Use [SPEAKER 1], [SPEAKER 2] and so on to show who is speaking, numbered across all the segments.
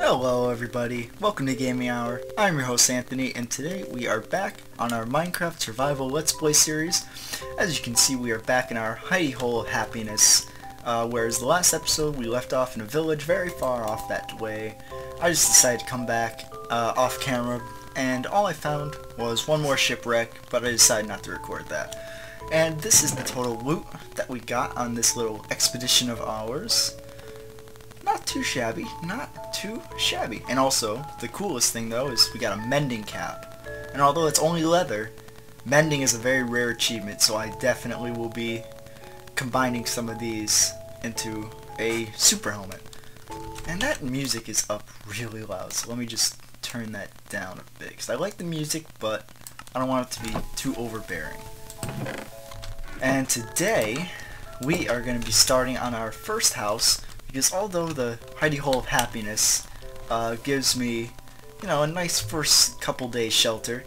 [SPEAKER 1] Hello everybody, welcome to Gaming Hour. I'm your host Anthony and today we are back on our Minecraft Survival Let's Play series. As you can see we are back in our hidey hole of happiness, uh, whereas the last episode we left off in a village very far off that way. I just decided to come back uh, off camera and all I found was one more shipwreck, but I decided not to record that. And this is the total loot that we got on this little expedition of ours not too shabby, not too shabby. And also, the coolest thing though is we got a mending cap. And although it's only leather, mending is a very rare achievement, so I definitely will be combining some of these into a super helmet. And that music is up really loud, so let me just turn that down a bit. Because I like the music, but I don't want it to be too overbearing. And today, we are going to be starting on our first house, because although the hidey hole of happiness uh, gives me, you know, a nice first couple days shelter,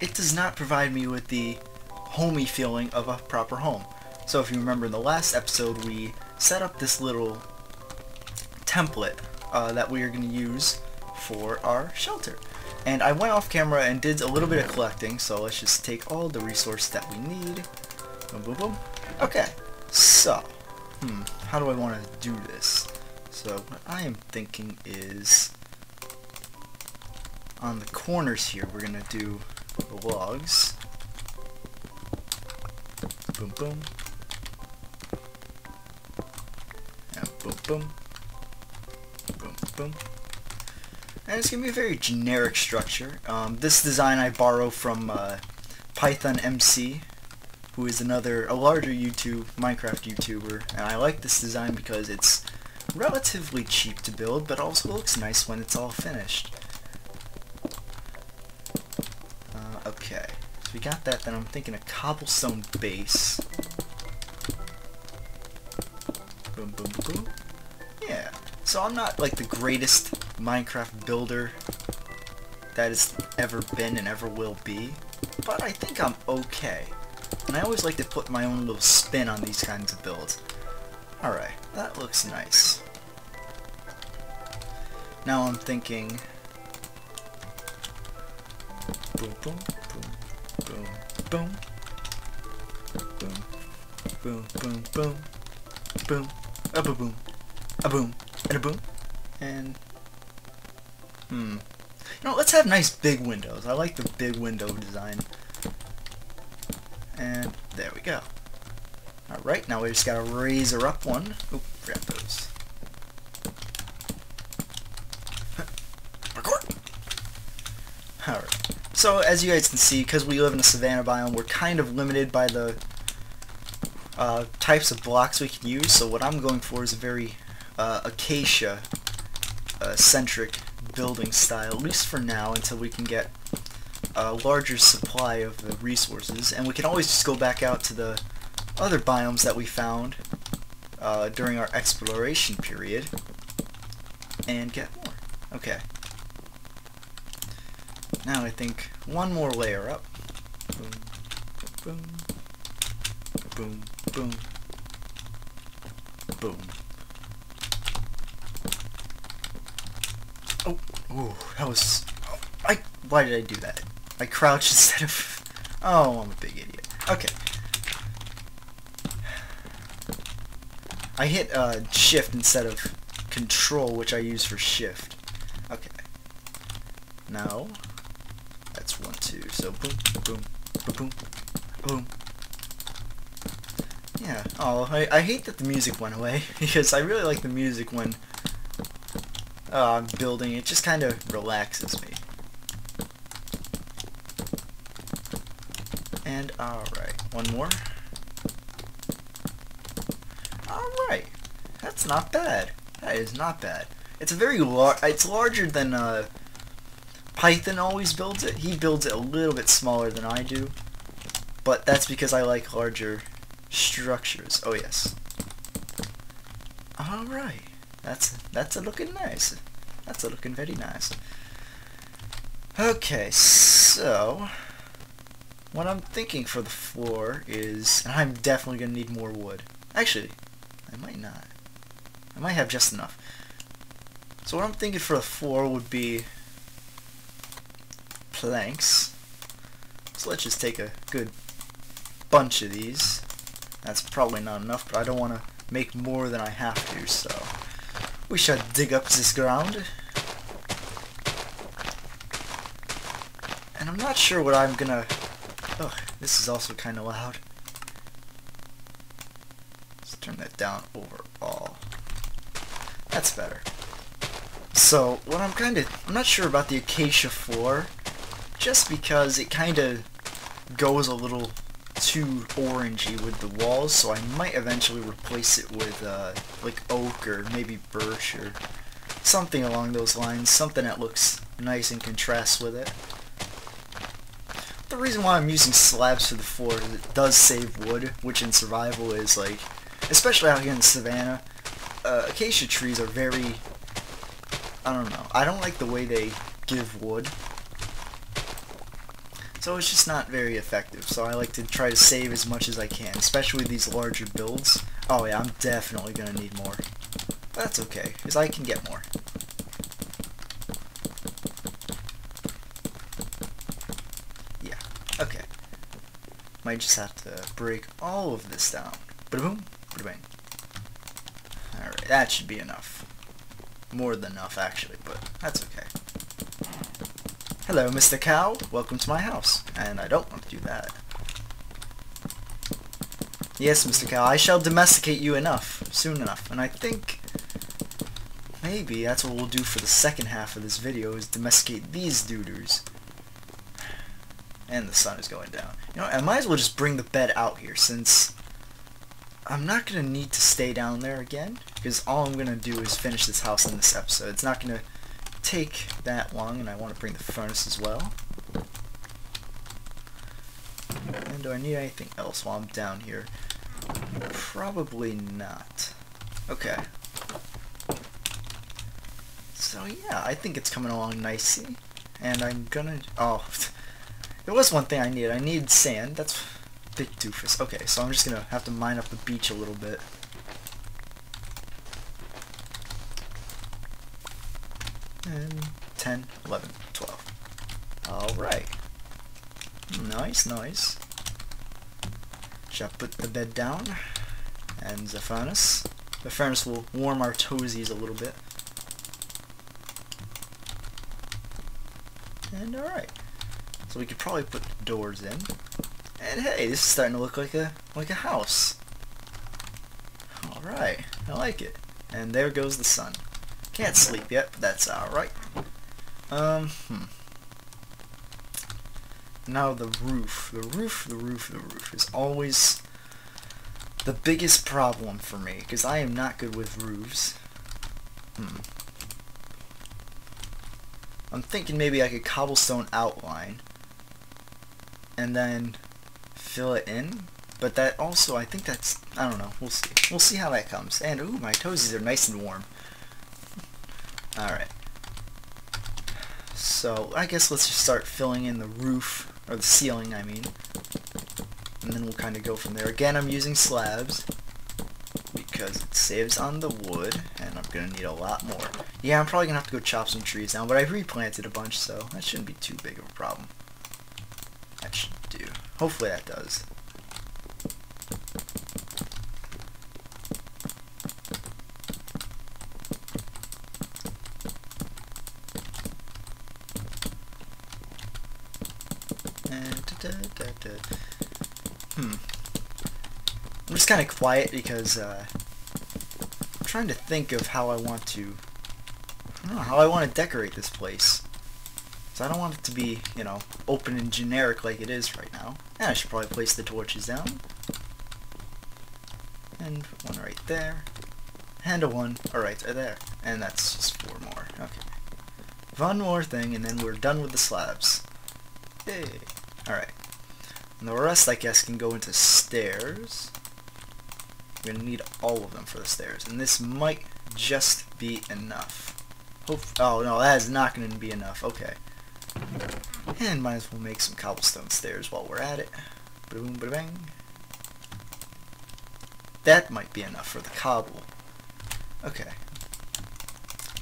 [SPEAKER 1] it does not provide me with the homey feeling of a proper home. So if you remember in the last episode, we set up this little template uh, that we are going to use for our shelter. And I went off camera and did a little bit of collecting, so let's just take all the resources that we need. Boom, boom, boom. Okay, so, hmm, how do I want to do this? So what I am thinking is on the corners here we're gonna do the logs. Boom boom. And boom boom. Boom boom. And it's gonna be a very generic structure. Um, this design I borrow from uh, Python MC, who is another a larger YouTube Minecraft YouTuber, and I like this design because it's relatively cheap to build, but also looks nice when it's all finished. Uh, okay, so we got that, then I'm thinking a cobblestone base. Boom, boom, boom. Yeah, so I'm not like the greatest Minecraft builder that has ever been and ever will be, but I think I'm okay. And I always like to put my own little spin on these kinds of builds. Alright, that looks nice. Now I'm thinking... Boom, boom, boom, boom, boom. Boom, boom, boom, boom. Boom, a boom, boom, a boom, and a boom. And... Hmm. You know, let's have nice big windows. I like the big window design. Go. Alright, now we just gotta her up one. Oop, grab those. Alright. So, as you guys can see, because we live in a savanna biome, we're kind of limited by the uh, types of blocks we can use. So what I'm going for is a very uh, acacia-centric building style, at least for now, until we can get a larger supply of the resources, and we can always just go back out to the other biomes that we found uh, during our exploration period and get more. Okay. Now I think one more layer up. Boom, boom, boom, boom, boom. Oh, ooh, that was. Oh, I. Why did I do that? I crouch instead of... Oh, I'm a big idiot. Okay. I hit uh, shift instead of control, which I use for shift. Okay. Now, that's one, two. So boom, boom, boom, boom. Yeah. Oh, I, I hate that the music went away because I really like the music when uh, I'm building. It just kind of relaxes me. And alright, one more. Alright, that's not bad. That is not bad. It's a very large, it's larger than uh, Python always builds it. He builds it a little bit smaller than I do. But that's because I like larger structures. Oh yes. Alright, that's, that's a looking nice. That's a looking very nice. Okay, so what I'm thinking for the floor is, I'm definitely going to need more wood. Actually, I might not. I might have just enough. So what I'm thinking for the floor would be planks. So let's just take a good bunch of these. That's probably not enough, but I don't want to make more than I have to, so we shall dig up this ground. And I'm not sure what I'm gonna... Oh, this is also kind of loud. Let's turn that down overall. That's better. So, what I'm kind of... I'm not sure about the acacia floor, just because it kind of goes a little too orangey with the walls, so I might eventually replace it with uh, like oak or maybe birch or something along those lines, something that looks nice and contrasts with it. The reason why I'm using slabs for the floor is it does save wood, which in survival is like, especially out here in savannah, uh, acacia trees are very, I don't know, I don't like the way they give wood. So it's just not very effective, so I like to try to save as much as I can, especially these larger builds. Oh yeah, I'm definitely going to need more. But that's okay, because I can get more. Yeah, okay. Might just have to break all of this down. Ba-boom, ba-bang. Alright, that should be enough. More than enough, actually, but that's okay. Hello, Mr. Cow. Welcome to my house. And I don't want to do that. Yes, Mr. Cow, I shall domesticate you enough, soon enough. And I think maybe that's what we'll do for the second half of this video, is domesticate these duders. And the sun is going down. You know, I might as well just bring the bed out here, since I'm not going to need to stay down there again, because all I'm going to do is finish this house in this episode. It's not going to take that long, and I want to bring the furnace as well. And do I need anything else while I'm down here? Probably not. Okay. So yeah, I think it's coming along nicely. And I'm gonna... Oh, there was one thing I needed. I need sand. That's big doofus. Okay, so I'm just gonna have to mine up the beach a little bit. And 10, 11, 12. Alright. Nice, nice. Shall put the bed down. And the furnace. The furnace will warm our toesies a little bit. And alright. So we could probably put doors in. And hey, this is starting to look like a like a house. Alright, I like it. And there goes the sun. Can't sleep yet, but that's alright. Um, hmm. Now the roof. The roof, the roof, the roof is always the biggest problem for me, because I am not good with roofs. Hmm. I'm thinking maybe I could cobblestone outline, and then fill it in, but that also, I think that's, I don't know, we'll see. We'll see how that comes. And, ooh, my toesies are nice and warm. Alright. So, I guess let's just start filling in the roof, or the ceiling, I mean. And then we'll kind of go from there. Again, I'm using slabs, because it saves on the wood, and I'm going to need a lot more. Yeah, I'm probably going to have to go chop some trees down, but I've replanted a bunch, so that shouldn't be too big of a problem. Hopefully that does. Hmm. I'm just kind of quiet because uh, I'm trying to think of how I want to, I don't know, how I want to decorate this place. So I don't want it to be, you know, open and generic like it is right now. And I should probably place the torches down. And one right there. And a one, alright, there. And that's just four more. Okay. One more thing, and then we're done with the slabs. Yay. Alright. And the rest, I guess, can go into stairs. We're going to need all of them for the stairs. And this might just be enough. Hope oh, no, that is not going to be enough. Okay. And might as well make some cobblestone stairs while we're at it. Boom, ba bang. That might be enough for the cobble. Okay.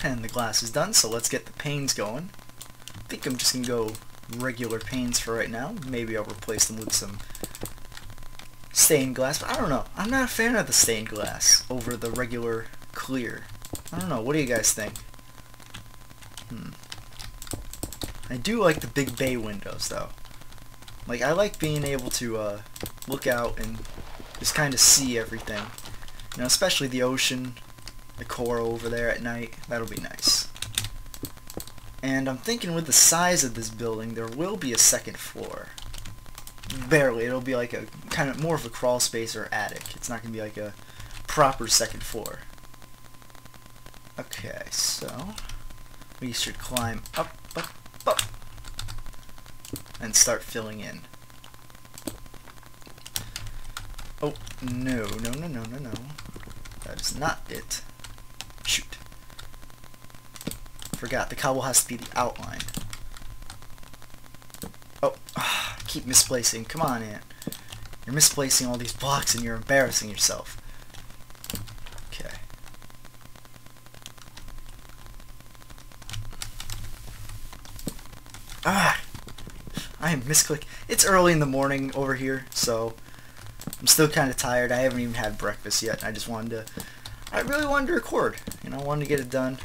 [SPEAKER 1] And the glass is done, so let's get the panes going. I think I'm just going to go regular panes for right now. Maybe I'll replace them with some stained glass, but I don't know. I'm not a fan of the stained glass over the regular clear. I don't know. What do you guys think? Hmm. I do like the big bay windows, though. Like, I like being able to uh, look out and just kind of see everything. You know, especially the ocean, the coral over there at night. That'll be nice. And I'm thinking with the size of this building, there will be a second floor. Barely. It'll be like a kind of more of a crawl space or attic. It's not going to be like a proper second floor. Okay, so we should climb up, up, and start filling in. Oh, no, no, no, no, no, no. That is not it. Shoot. Forgot, the cobble has to be the outline. Oh, keep misplacing. Come on, Ant. You're misplacing all these blocks and you're embarrassing yourself. Okay. Ah! I misclick. It's early in the morning over here, so I'm still kind of tired. I haven't even had breakfast yet. I just wanted to... I really wanted to record. You know, I wanted to get it done.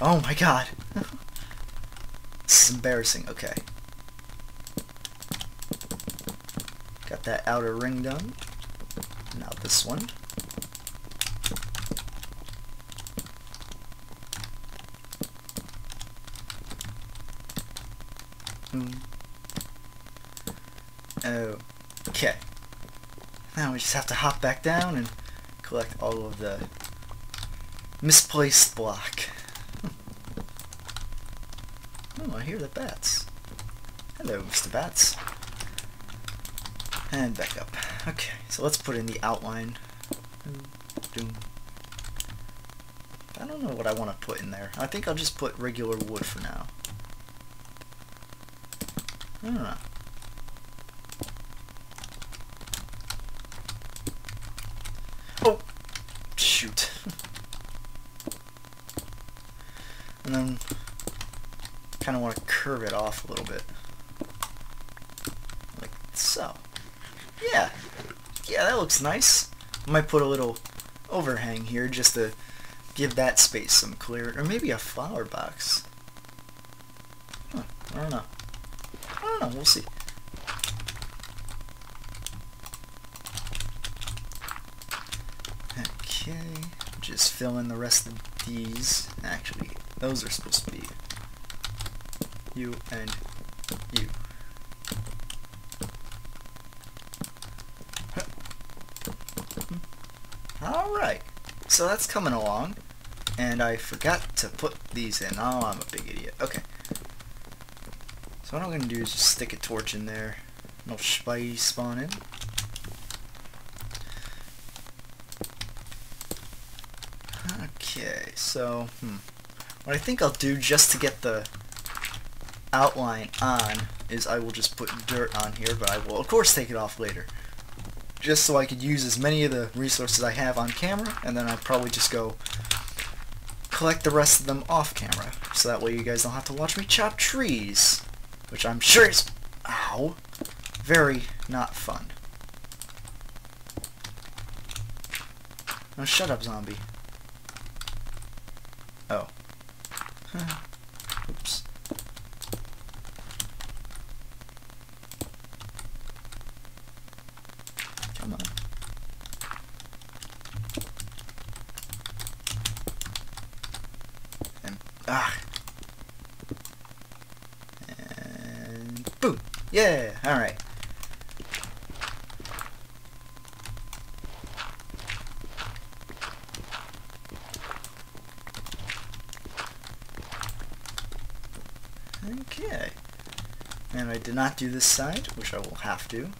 [SPEAKER 1] Oh my god. this is embarrassing. Okay. Got that outer ring done. Now this one. Hmm. Oh. Okay. Now we just have to hop back down and collect all of the misplaced block. oh, I hear the bats. Hello, Mr. Bats. And back up. Okay, so let's put in the outline. I don't know what I want to put in there. I think I'll just put regular wood for now. I don't know. Oh! Shoot. and then kind of want to curve it off a little bit. Like so. Yeah. Yeah, that looks nice. I might put a little overhang here just to give that space some clear, or maybe a flower box. Huh, I don't know. I don't know, we'll see. Okay, just fill in the rest of these. Actually, those are supposed to be you and you. Alright, so that's coming along. And I forgot to put these in. Oh, I'm a big idiot. Okay. So what I'm going to do is just stick a torch in there. No spice spawn in. Okay, so, hmm. What I think I'll do just to get the outline on is I will just put dirt on here, but I will of course take it off later. Just so I could use as many of the resources I have on camera, and then I'd probably just go collect the rest of them off camera. So that way you guys don't have to watch me chop trees. Which I'm sure is, ow, very not fun. Now shut up, zombie. Oh. Oops. Come on. And, ah. And, boom. Yeah, alright. Okay. And I did not do this side, which I will have to.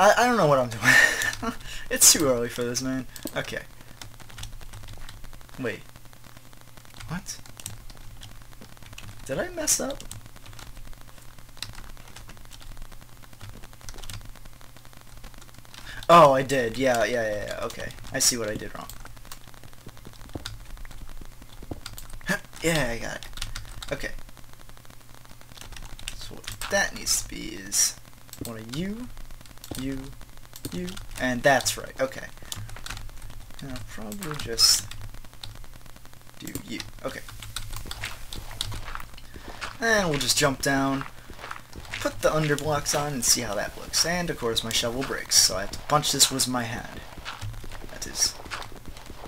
[SPEAKER 1] I, I don't know what I'm doing. it's too early for this, man. Okay. Wait. What? Did I mess up? Oh, I did. Yeah, yeah, yeah, yeah. Okay. I see what I did wrong. yeah, I got it. Okay. So what that needs to be is one of you you, you, and that's right. Okay. And I'll probably just do you. Okay. And we'll just jump down, put the underblocks on, and see how that looks. And, of course, my shovel breaks, so I have to punch this with my hand. That is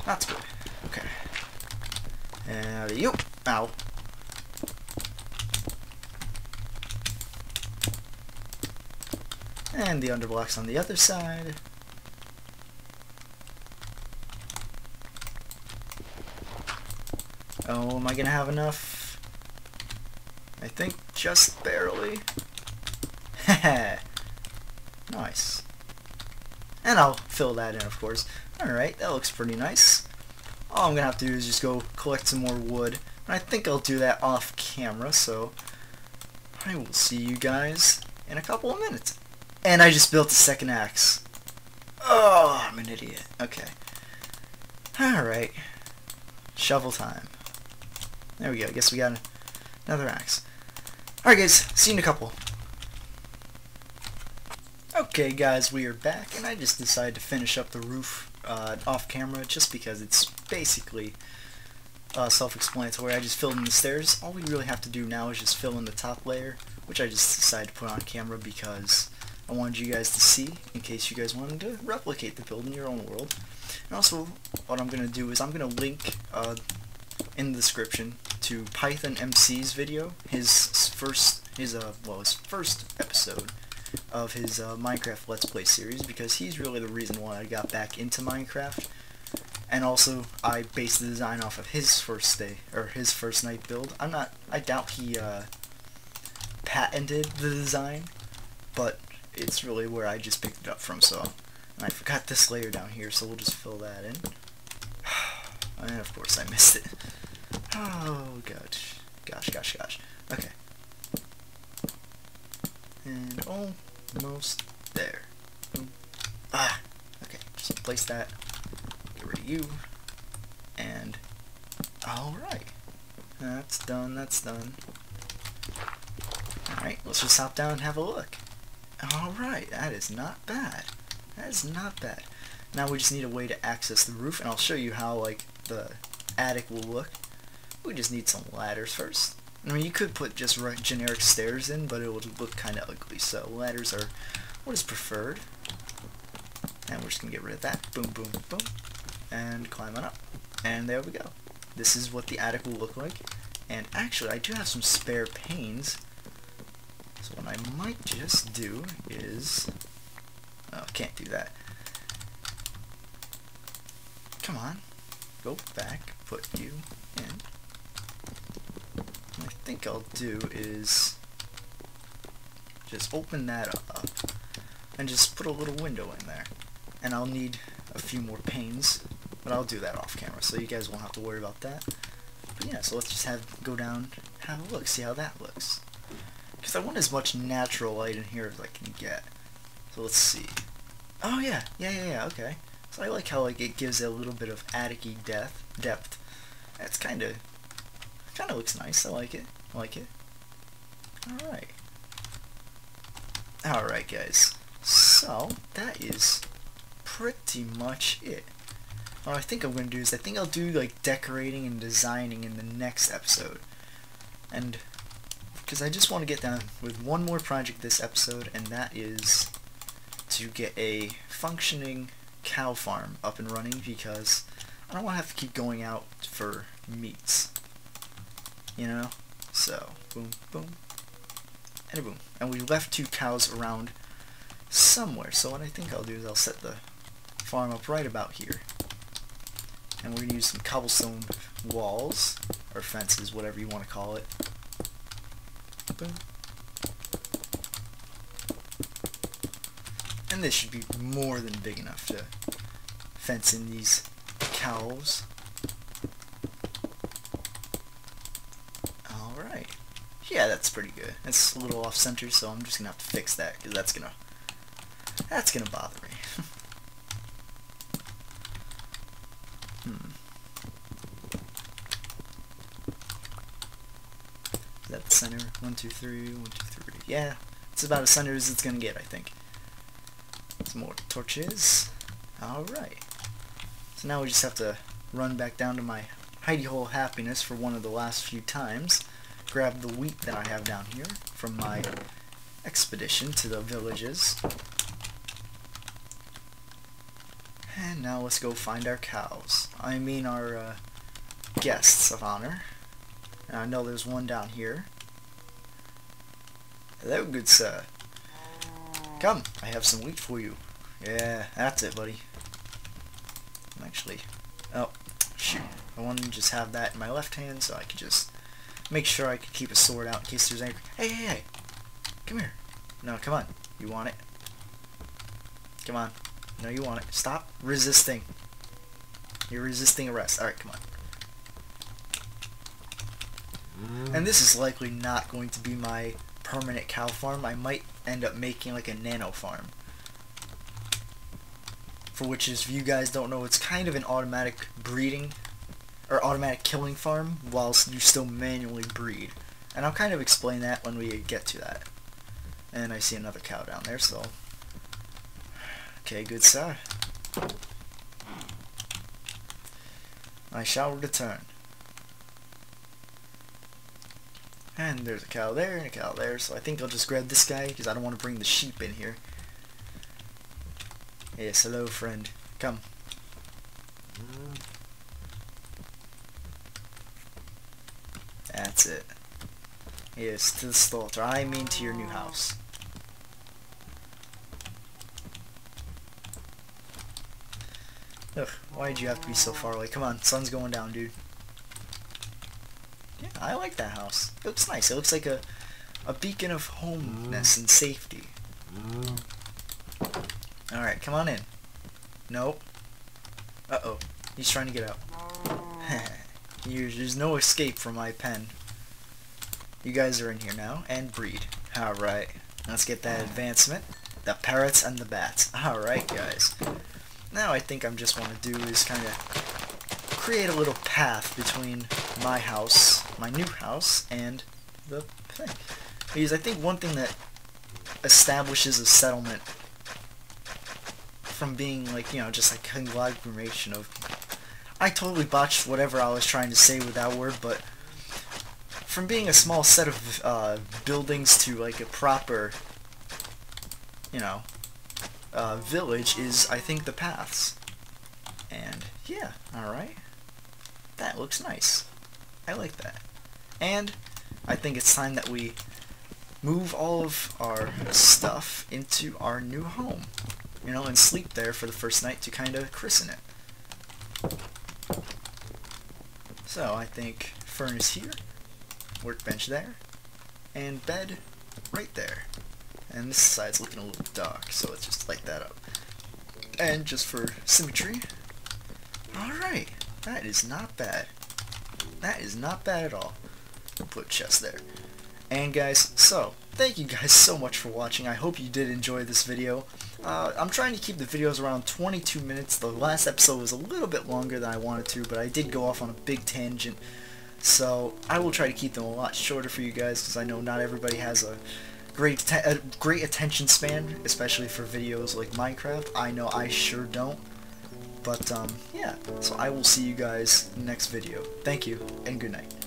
[SPEAKER 1] not good. Okay. And you. Ow. And the underblocks on the other side. Oh, am I gonna have enough? I think just barely. nice. And I'll fill that in, of course. Alright, that looks pretty nice. All I'm gonna have to do is just go collect some more wood. And I think I'll do that off camera, so I will see you guys in a couple of minutes. And I just built a second axe. Oh, I'm an idiot. Okay. Alright. Shovel time. There we go. I guess we got another axe. Alright guys, see you in a couple. Okay guys, we are back, and I just decided to finish up the roof uh, off camera just because it's basically uh, self-explanatory. I just filled in the stairs. All we really have to do now is just fill in the top layer, which I just decided to put on camera because I wanted you guys to see in case you guys wanted to replicate the build in your own world. And also, what I'm going to do is I'm going to link uh, in the description to Python MC's video, his first, his uh, well, his first episode of his uh, Minecraft Let's Play series because he's really the reason why I got back into Minecraft. And also, I based the design off of his first day, or his first night build. I'm not, I doubt he uh, patented the design, but it's really where I just picked it up from, so. And I forgot this layer down here, so we'll just fill that in. and of course I missed it. Oh, gosh. Gosh, gosh, gosh. Okay. And almost there. Ah! Okay, just place that. Get rid of you. And, alright. That's done, that's done. Alright, let's just hop down and have a look. Alright, that is not bad. That is not bad. Now we just need a way to access the roof, and I'll show you how, like, the attic will look. We just need some ladders first. I mean, you could put just generic stairs in, but it would look kind of ugly, so ladders are what is preferred. And we're just going to get rid of that. Boom, boom, boom. And climb on up. And there we go. This is what the attic will look like. And actually, I do have some spare panes. What I might just do is... Oh, can't do that. Come on. Go back. Put you in I think I'll do is just open that up and just put a little window in there. And I'll need a few more panes, but I'll do that off camera, so you guys won't have to worry about that. But yeah, so let's just have go down, have a look, see how that looks. Because I want as much natural light in here as I can get. So let's see. Oh yeah, yeah, yeah, yeah, okay. So I like how like it gives it a little bit of attic-y depth. Depth. That's kind of Kind of looks nice. I like it. I like it. Alright. Alright, guys. So, that is pretty much it. What I think I'm to do is I think I'll do like decorating and designing in the next episode. And because I just want to get down with one more project this episode, and that is to get a functioning cow farm up and running because I don't want to have to keep going out for meats you know? So, boom, boom, and a boom. And we left two cows around somewhere, so what I think I'll do is I'll set the farm up right about here. And we're going to use some cobblestone walls, or fences, whatever you want to call it. And this should be more than big enough to fence in these cows. Alright. Yeah, that's pretty good. It's a little off-center, so I'm just gonna have to fix that, because that's gonna... That's gonna bother me. One, two, three, one, two, three. Yeah, it's about as center as it's gonna get, I think. Some more torches. Alright. So now we just have to run back down to my hidey hole happiness for one of the last few times. Grab the wheat that I have down here from my expedition to the villages. And now let's go find our cows. I mean our uh, guests of honor. And I know there's one down here. Hello, good sir. Come, I have some wheat for you. Yeah, that's it, buddy. Actually, oh, shoot. I want to just have that in my left hand so I can just make sure I can keep a sword out in case there's any... Hey, hey, hey! Come here. No, come on. You want it? Come on. No, you want it. Stop resisting. You're resisting arrest. Alright, come on. And this is likely not going to be my permanent cow farm. I might end up making like a nano farm. For which is, if you guys don't know, it's kind of an automatic breeding or automatic killing farm whilst you still manually breed. And I'll kind of explain that when we get to that. And I see another cow down there, so... Okay, good sir. I shall return. And there's a cow there and a cow there, so I think I'll just grab this guy because I don't want to bring the sheep in here. Yes, hello friend. Come. That's it. Yes, to the slaughter. I mean to your new house. Ugh, why'd you have to be so far away? Come on, sun's going down, dude. I like that house. It looks nice. It looks like a, a beacon of homeness and safety. Alright, come on in. Nope. Uh-oh. He's trying to get out. There's no escape from my pen. You guys are in here now, and breed. Alright. Let's get that advancement. The parrots and the bats. Alright, guys. Now I think I'm just want to do is kind of create a little path between my house, my new house, and the thing. Because I think one thing that establishes a settlement from being like, you know, just like conglomeration of... I totally botched whatever I was trying to say with that word, but from being a small set of uh, buildings to like a proper, you know, uh, village is, I think, the paths. And, yeah, alright. That looks nice. I like that. And, I think it's time that we move all of our stuff into our new home. You know, and sleep there for the first night to kind of christen it. So, I think furnace here, workbench there, and bed right there. And this side's looking a little dark, so let's just light that up. And just for symmetry, alright, that is not bad. That is not bad at all. Put chest there. And guys, so, thank you guys so much for watching. I hope you did enjoy this video. Uh, I'm trying to keep the videos around 22 minutes. The last episode was a little bit longer than I wanted to, but I did go off on a big tangent. So, I will try to keep them a lot shorter for you guys, because I know not everybody has a great a great attention span, especially for videos like Minecraft. I know I sure don't. But, um, yeah. So I will see you guys next video. Thank you, and good night.